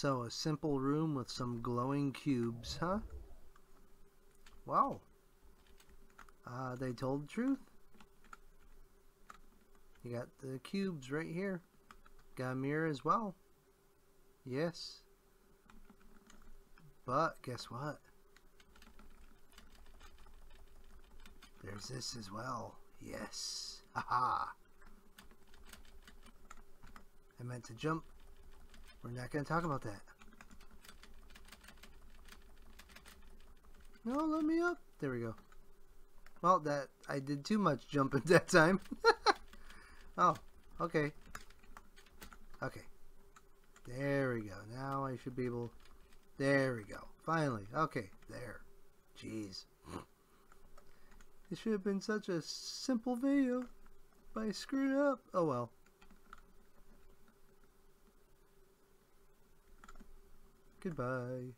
So, a simple room with some glowing cubes, huh? Wow. Uh, they told the truth. You got the cubes right here. Got a mirror as well. Yes. But, guess what? There's this as well. Yes. Haha. I meant to jump. We're not going to talk about that. No, let me up. There we go. Well, that I did too much jumping that time. oh, okay. Okay. There we go. Now I should be able... There we go. Finally. Okay, there. Jeez. It should have been such a simple video, but I screwed up. Oh well. Goodbye.